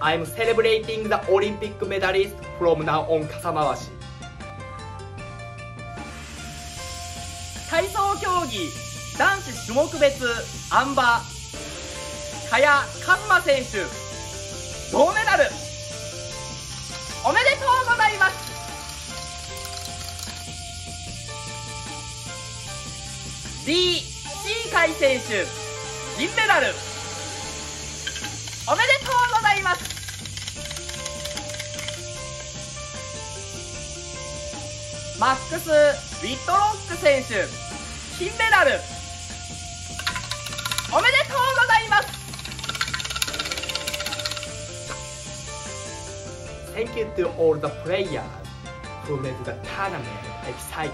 I'm celebrating the Olympic medalist from now on 傘回し体操競技男子種目別あん馬萱和磨選手。銅メダル。おめでとうございます。D シーカイ選手。銀メダル。おめでとうございますマックス・ウィットロック選手金メダルおめでとうございます Thank you to all the players who made the tournament exciting